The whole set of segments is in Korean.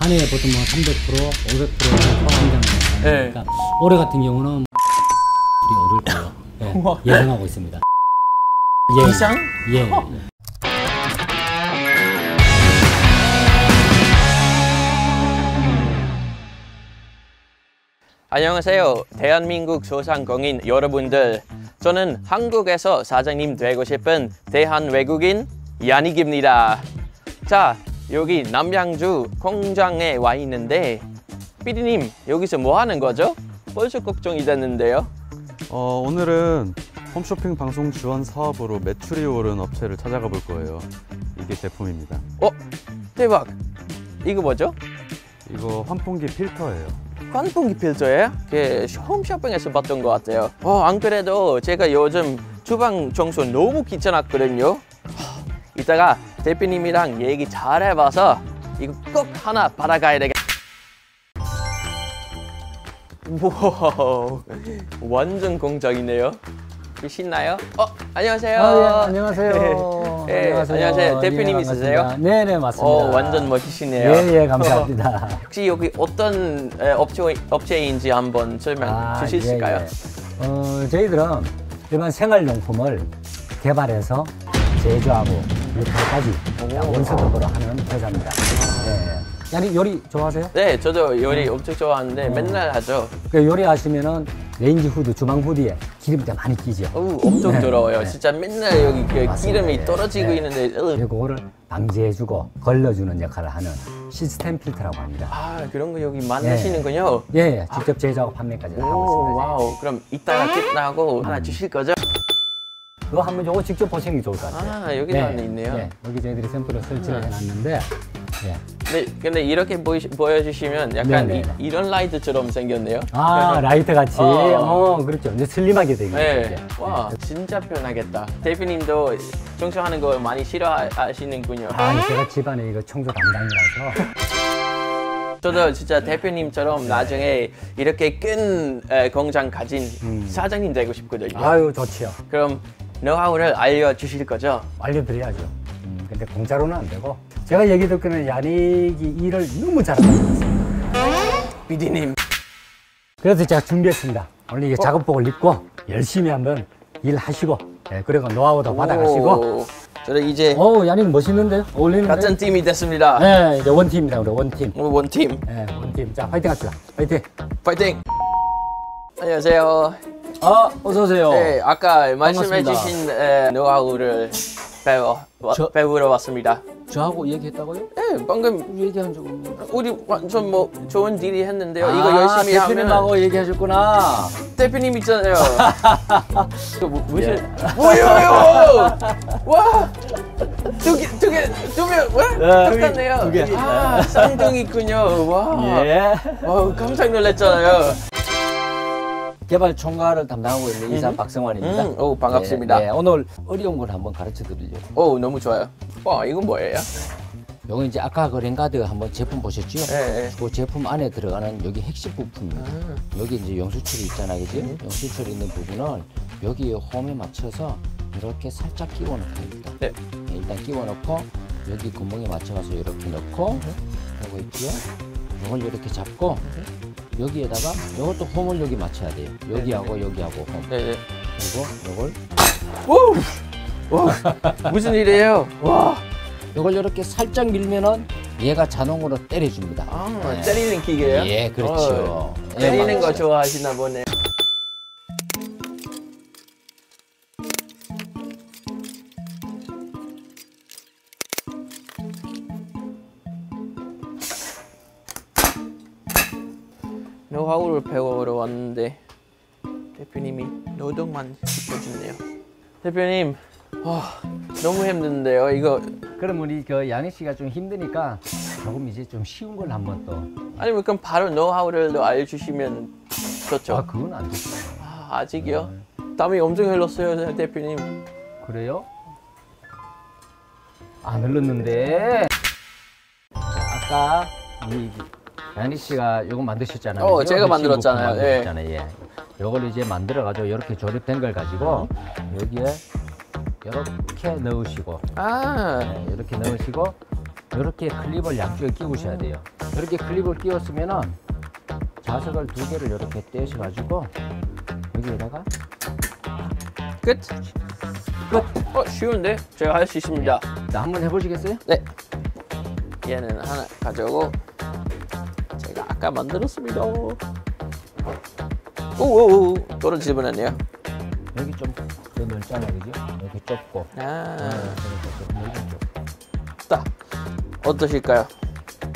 한 해에 보통 뭐 300%, 500% 포함장 네. 그러니까 올해 같은 경우는 우리 오를 거예요. 예. 예상하고 있습니다. 예, 이상? 예. 예. 안녕하세요. 대한민국 소상공인 여러분들. 저는 한국에서 사장님 되고 싶은 대한 외국인 야닉입니다. 자, 여기 남양주 공장에 와 있는데 피디님 여기서 뭐 하는 거죠? 벌써 걱정이 됐는데요. 어, 오늘은 홈쇼핑 방송 지원 사업으로 매출이 오른 업체를 찾아가 볼 거예요. 이게 제품입니다. 어? 대박. 이거 뭐죠? 이거 환풍기 필터예요. 환풍기 필터예요? 그 홈쇼핑에서 봤던 것 같아요. 어, 안 그래도 제가 요즘 주방 청소 너무 귀찮았거든요. 하, 이따가 대표님이랑 얘기 잘 해봐서 이거 꼭 하나 받아가야 되겠. 우와, 완전 공장이네요. 신나요? 어, 안녕하세요. 아, 예, 안녕하세요. 예, 안녕하세요. 대표님 예, 있으세요? 반갑습니다. 네네, 맞습니다. 어, 완전 멋지시네요. 예, 예, 감사합니다. 혹시 여기 어떤 에, 업체, 업체인지 한번 설명 아, 주실까요? 예, 예. 어, 저희들은 일반 생활용품을 개발해서 제조하고 유통까지 다 one-stop으로 하는 회사입니다. 예. 야닉 요리 좋아하세요? 네, 저도 요리 엄청 좋아하는데 맨날 하죠. 그 요리하시면은 레인지 후드, 주방 후드에 기름때 많이 끼죠. 어우, 엄청 네, 더러워요. 네. 진짜 맨날 여기 그 맞습니다. 기름이 예, 떨어지고 예. 있는데 으. 그거를 방지해주고 걸러주는 역할을 하는 시스템 필터라고 합니다. 아 그런 거 여기 만드시는군요. 예, 예, 직접 제조하고 판매까지 하고 오, 있습니다. wow. 그럼 이따가 끝나고 하나 주실 거죠? 그거 한번 요거 직접 보시는 게 좋을 것 같아요. 아, 여기도 안에 있네요. 예, 여기 저희들이 샘플을 설치를 해놨는데, 예. 네, 근데 이렇게 보이, 보여주시면 약간 네, 이, 네. 이런 라이트처럼 생겼네요. 아, 라이트 같이. 어. 어, 그렇죠. 이제 슬림하게 되겠죠. 네. 와, 진짜 편하겠다. 대표님도 청소하는 거 많이 싫어하시는군요. 아, 제가 집안에 이거 청소 담당이라서. 저도 진짜 대표님처럼 나중에 이렇게 큰 에, 공장 가진 사장님 되고 싶거든요. 아유, 좋지요. 그럼 노하우를 알려주실 거죠? 알려드려야죠. 음, 근데 공짜로는 안 되고. 제가 얘기 듣기는 야닉이 일을 너무 잘하고 있어요. 비디님. 그래서 제가 준비했습니다. 오늘 이게 작업복을 입고 열심히 한번 일하시고, 예, 그리고 노하우도 받아가시고. 오, 저는 이제 어우, 야닉 멋있는데요? 어울리는데? 같은 팀이 됐습니다. 네, 이제 one team입니다. 우리 one team. 오, one team. 네, one team. 자, 파이팅 합시다. 파이팅. 파이팅! 안녕하세요. 아, 어서 오세요. 네, 아까. 말씀해주신 에, 노하우를 배워, 와- 저- 배우러 왔습니다. 저하고 얘기했다고요? 네, 방금 얘기한 적 없는데. 우리 완전 뭐 좋은 딜이 했는데요. 이거 아, 열심히 하면 대표님하고 얘기하셨구나. 대표님 있잖아요. 그 뭐, 무슨 예. 뭐예요? 와, 두 개, 두 개, 두 명, 와, 네, 똑같네요. 두 개. 아, 쌍둥이 있군요. 와, 예. 와, 깜짝 놀랐잖아요. 개발 총괄을 담당하고 있는 이사 박성환입니다. 음, 오, 반갑습니다. 네, 네, 오늘 어려운 걸 한번 가르쳐 드리려고. 오, 너무 좋아요. 와, 이건 뭐예요? 요거 이제 아까 그 랭가드 한번 제품 보셨죠? 네, 네. 그 제품 안에 들어가는 여기 핵심 부품입니다. 아. 여기 이제 영수철이 있잖아, 그지? 음. 영수철 있는 부분을 여기 홈에 맞춰서 이렇게 살짝 끼워 넣습니다. 네. 일단 끼워 넣고 여기 구멍에 맞춰가서 이렇게 넣고 하고 있죠. 이걸 이렇게 잡고 여기에다가 이것도 홈을 여기 맞춰야 돼요. 여기하고 여기하고 홈. 네, 네. 그리고 이걸 오, 와, 무슨 일이에요? 와, 이걸 이렇게 살짝 밀면은 얘가 자동으로 때려줍니다. 아, 네. 때리는 기계예요? 예, 그렇죠. 어, 예, 때리는 거 맞아요. 좋아하시나 보네. 노하우를 배우러 왔는데 대표님이 노동만 시켜주네요. 대표님, 와, 너무 힘든데요. 이거 그럼 우리 그 양희 씨가 좀 힘드니까 조금 이제 좀 쉬운 걸 한번 또. 아니면 그럼 바로 노하우를 또 알려주시면 좋죠. 아, 그건 안 되죠. 아, 아직이요? 땀이 엄청 흘렀어요, 대표님. 그래요? 안 흘렀는데. 아까 이 양희 씨가 요거 만드셨잖아요. 어? 제가 만들었잖아요. 예. 만드셨잖아요. 예. 요걸 이제 만들어 가지고 이렇게 조립된 걸 가지고 여기에 이렇게 넣으시고 아, 네, 이렇게 넣으시고 이렇게 클립을 양쪽에 끼우셔야 돼요. 이렇게 클립을 끼웠으면은 자석을 두 개를 이렇게 떼셔 가지고 여기에다가 끝. 끝. 어 쉬운데 제가 할 수 있습니다. 자, 한번 해보시겠어요? 네. 얘는 하나 가져오고 아까 만들었습니다. 오오오 안 돼요. 여기 좀더 넓잖아, 그죠? 여기 좁고. 아, 네. 딱 어떠실까요?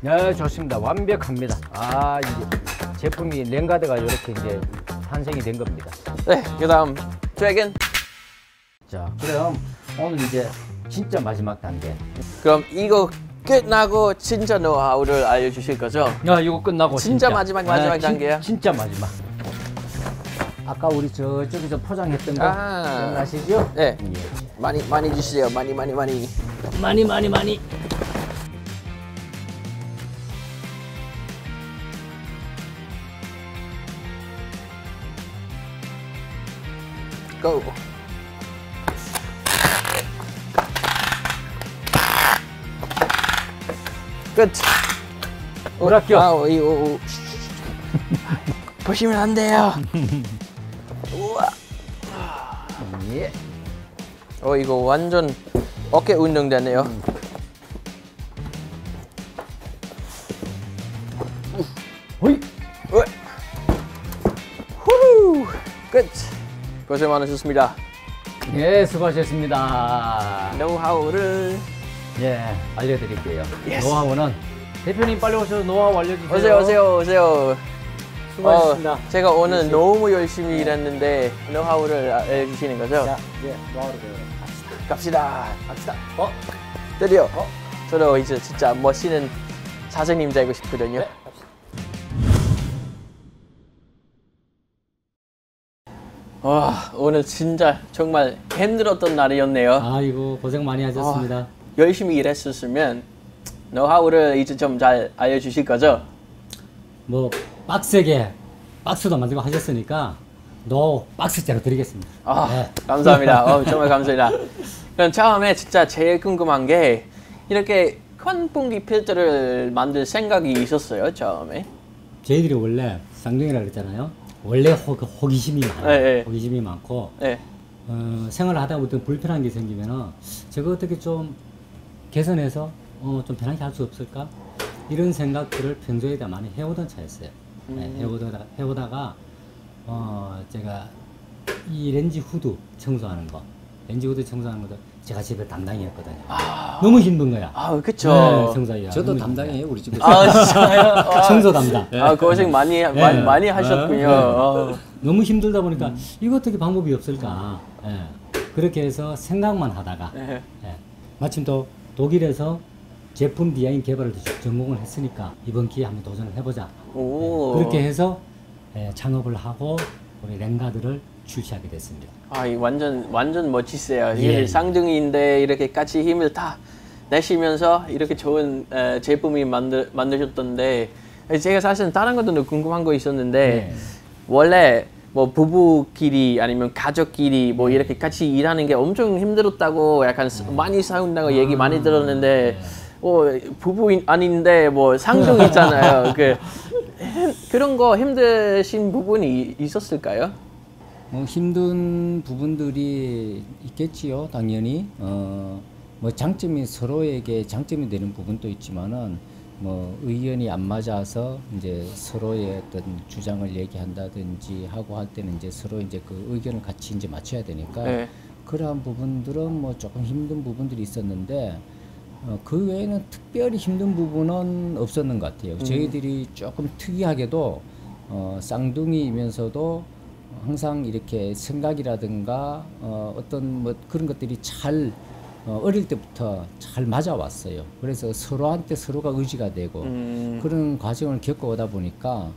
네, 좋습니다. 완벽합니다. 아, 이게 제품이 랭가드가 이렇게 이제 탄생이 된 겁니다. 네, 그다음 드래곤. 자, 그럼 오늘 이제 진짜 마지막 단계. 그럼 이거 끝나고 진짜 노하우를 알려주실 거죠? 야, 이거 끝나고 진짜 마지막, 마지막 진- 단계야? 진 짜 마지막. 아까 우리 저쪽에서 포장했던 거 아. 기억나시죠? 네, 예. 많이 많이 주세요. 많이 많이 많이. 많이 많이 많이. Go. 끝. 오락교. 아, 이, 오, 오. 보시면 안 돼요. 우와. 예. 어, 이거 완전 어깨 운동 되네요. 호이. 우와. 후루. 끝. 고생 많으셨습니다. 예, 수고하셨습니다. 노하우를 예, 알려드릴게요. yes. 노하우는 대표님 빨리 오셔서 노하우 알려주세요. 오세요, 오세요, 오세요. 수고하셨습니다. 어, 제가 오늘 너무 열심히 일했는데 노하우를 알려주시는 거죠? 자, 이제 노하우를 배워요. 갑시다. 갑시다. 어? 드디어 어? 저도 이제 진짜 멋있는 사장님 되고 싶거든요. 네, 갑시다. 와 오늘 진짜 정말 힘들었던 날이었네요. 아이고 고생 많이 하셨습니다. 열심히 일했었으면 노하우를 이제 좀 잘 알려주실 거죠? 뭐 빡세게 박스도 만들고 하셨으니까 노 박스째로 드리겠습니다. 아 네. 감사합니다. 어, 정말 감사합니다. 그럼 처음에 진짜 제일 궁금한 게 이렇게 환풍기 필터를 만들 생각이 있었어요 처음에? 저희들이 원래 쌍둥이라 그랬잖아요. 원래 호, 호기심이 많아요. 네, 네. 호기심이 많고 네. 어, 생활을 하다 보면 불편한 게 생기면은 저거 어떻게 좀 개선해서 어, 좀 편하게 할 수 없을까? 이런 생각들을 평소에 다 많이 해오던 차였어요. 네, 해오다가, 해오다가 어, 제가 이 렌지 후드 청소하는 거, 렌지 후드 청소하는 것도 제가 집에 담당이었거든요. 너무 힘든 거야. 아 그쵸. 네, 청소하기가. 저도. 담당이에요, 우리 집에서. 아 진짜요? 아, 청소 담당. 아 고생 많이 많이, 많이 하셨군요. 네. 어. 너무 힘들다 보니까 이거 어떻게 방법이 없을까? 예. 그렇게 해서 생각만 하다가 네. 예. 마침 또 독일에서 제품 디자인 개발을 전공을 했으니까 이번 기회에 한번 도전을 해보자. 오. 그렇게 해서 예, 창업을 하고 우리 랭가드를 출시하게 됐습니다. 아, 이 완전 완전 멋지세요. 예. 쌍둥이인데 이렇게 같이 힘을 다 내시면서 이렇게 좋은 에, 제품이 만들 만드셨던데 제가 사실 다른 것도 궁금한 거 있었는데 네. 원래 뭐 부부끼리 아니면 가족끼리 뭐 이렇게 같이 일하는 게 엄청 힘들었다고 약간 스- 많이 싸운다고 얘기 많이 들었는데 어, 부부 아닌데 뭐 쌍둥이 있잖아요. 그 힘- 그런 거 힘드신 부분이 있었을까요? 뭐 힘든 부분들이 있겠지요, 당연히. 어, 뭐 장점이 서로에게 장점이 되는 부분도 있지만은 뭐 의견이 안 맞아서 이제 서로의 어떤 주장을 얘기한다든지 하고 할 때는 이제 서로 이제 그 의견을 같이 이제 맞춰야 되니까 네. 그러한 부분들은 뭐 조금 힘든 부분들이 있었는데 어, 그 외에는 특별히 힘든 부분은 없었는 것 같아요. 저희들이 조금 특이하게도 어, 쌍둥이이면서도 항상 이렇게 생각이라든가 어, 어떤 뭐 그런 것들이 잘 어, 어릴 때부터 잘 맞아왔어요. 그래서 서로한테 서로가 의지가 되고 음. 그런 과정을 겪어오다 보니까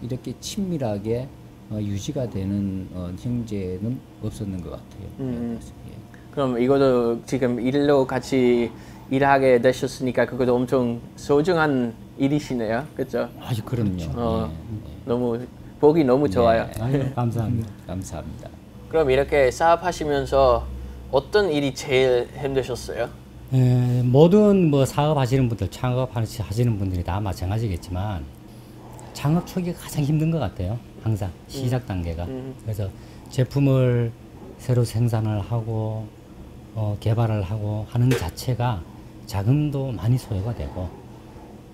이렇게 친밀하게 어, 유지가 되는 어, 형제는 없었는 것 같아요. 음. 예. 그럼 이것도 지금 일로 같이 일하게 되셨으니까 그것도 엄청 소중한 일이시네요. 그렇죠? 아주 그럼요. 어, 예. 너무 보기 너무 좋아요. 아유, 감사합니다. 감사합니다. 그럼 이렇게 사업하시면서 어떤 일이 제일 힘드셨어요? 에, 모든 뭐 사업하시는 분들, 창업하시는 분들이 다 마찬가지겠지만 창업 초기가 가장 힘든 것 같아요. 항상 시작 단계가. 음. 그래서 제품을 새로 생산을 하고 어, 개발을 하고 하는 자체가 자금도 많이 소요가 되고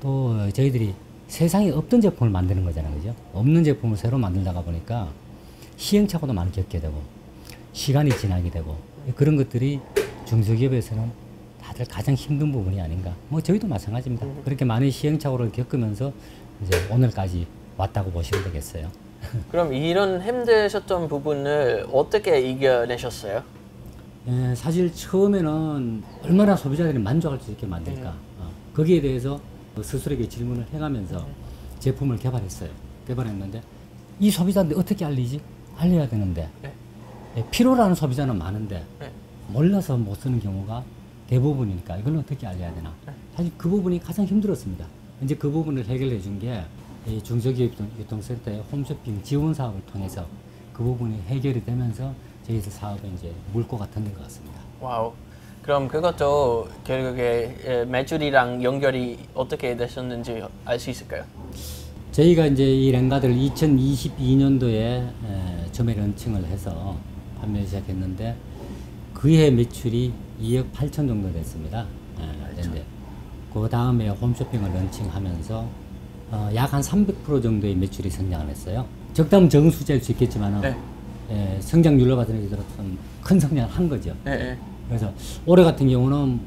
또 저희들이 세상에 없던 제품을 만드는 거잖아요, 그죠? 없는 제품을 새로 만들다가 보니까 시행착오도 많이 겪게 되고 시간이 지나게 되고 그런 것들이 중소기업에서는 다들 가장 힘든 부분이 아닌가. 뭐 저희도 마찬가지입니다. 그렇게 많은 시행착오를 겪으면서 이제 오늘까지 왔다고 보시면 되겠어요. 그럼 이런 힘드셨던 부분을 어떻게 이겨내셨어요? 예, 사실 처음에는 얼마나 소비자들이 만족할 수 있게 만들까. 어, 거기에 대해서 스스로에게 질문을 해가면서 제품을 개발했어요. 개발했는데 이 소비자한테 어떻게 알리지? 알려야 되는데 네. 예, 필요로 하는 소비자는 많은데 네. 몰라서 못 쓰는 경우가 대부분이니까 이걸 어떻게 알려야 되나. 사실 그 부분이 가장 힘들었습니다. 이제 그 부분을 해결해 준 게 중소기업 유통- 유통센터의 홈쇼핑 지원 사업을 통해서 그 부분이 해결이 되면서 저희들 사업에 이제 물꼬가 트는 것 같습니다. wow. 그럼 그것도 결국에 에, 매출이랑 연결이 어떻게 되셨는지 알 수 있을까요? 저희가 이제 이 랭가들을 2022년도에 점에 런칭을 해서 판매를 시작했는데 그해 매출이 2억 8천 정도 됐습니다. 그런데 그 다음에 홈쇼핑을 런칭하면서 어, 약한 300% 정도의 매출이 성장을 했어요. 적은 숫자일 수 있겠지만 네. 예, 성장률로 봤을 때 좀큰 성장을 한 거죠. 네, 네. 그래서 올해 같은 경우는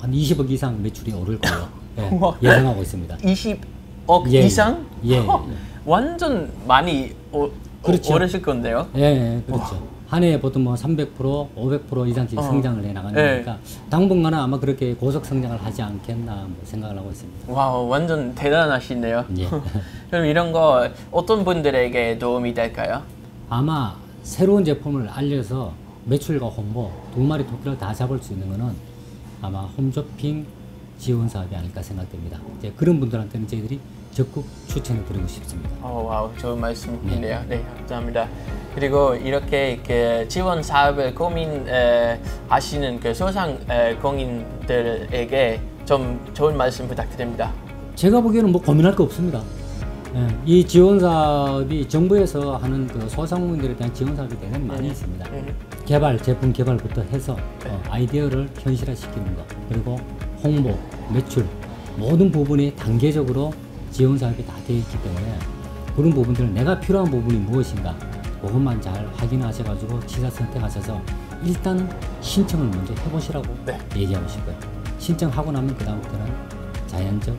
한 20억 이상 매출이 오를 우와. 예, 예상하고 있습니다. 20억 예, 이상? 예, 허, 예. 완전 많이 오, 그렇죠. 오르실 건데요. 예, 예, 그렇죠. 한 해에 보통 뭐 300%, 500% 이상씩 어. 성장을 해 나가는 네. 거니까 당분간은 아마 그렇게 고속 성장을 하지 않겠나 뭐 생각을 하고 있습니다. wow, 완전 대단하시네요. 예. 그럼 이런 거 어떤 분들에게 도움이 될까요? 아마 새로운 제품을 알려서 매출과 홍보 두 마리 토끼를 다 잡을 수 있는 거는 아마 홈쇼핑 지원 사업이 아닐까 생각됩니다. 이제 그런 분들한테는 저희들이 적극 추천해 드리고 싶습니다. 어, wow, 좋은 말씀이네요. 네, 감사합니다. 그리고 이렇게 그 지원 사업을 고민하시는 그 소상 에, 공인들에게 좀 좋은 말씀 부탁드립니다. 제가 보기에는 뭐 고민할 거 없습니다. 예, 이 지원 사업이 정부에서 하는 그 소상공인들에 대한 지원 사업이 대단히 많이 있습니다. 음, 개발, 제품 개발부터 해서 어, 아이디어를 현실화시키는 것, 그리고 홍보, 매출 모든 부분이 단계적으로 지원 사업이 다 되어 있기 때문에 그런 부분들은 내가 필요한 부분이 무엇인가 그것만 잘 확인하셔가지고 취사 선택하셔서 일단은 신청을 먼저 해보시라고 네. 얘기하고 싶어요. 신청하고 나면 그 다음부터는 자연적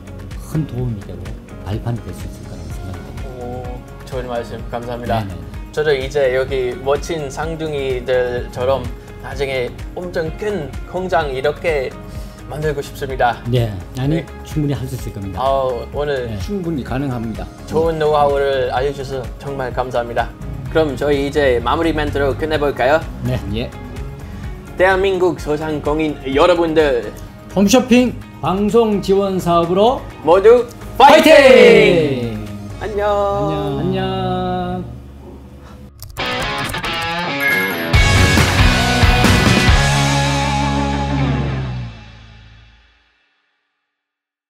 큰 도움이 되고 발판이 될 수 있을 거라고 생각합니다. 오, 좋은 말씀 감사합니다. 네네. 저도 이제 여기 멋진 쌍둥이들처럼 나중에 엄청 큰 공장 이렇게 만들고 싶습니다. 네, 아니 네. 충분히 할 수 있을 겁니다. 아, 오늘 네. 충분히 가능합니다. 좋은 노하우를 알려주셔서 정말 감사합니다. 그럼 저희 이제 마무리 멘트로 끝내볼까요? 네. 예. 대한민국 소상공인 여러분들 홈쇼핑 방송 지원 사업으로 모두 파이팅! 파이팅! 안녕. 안녕. 안녕.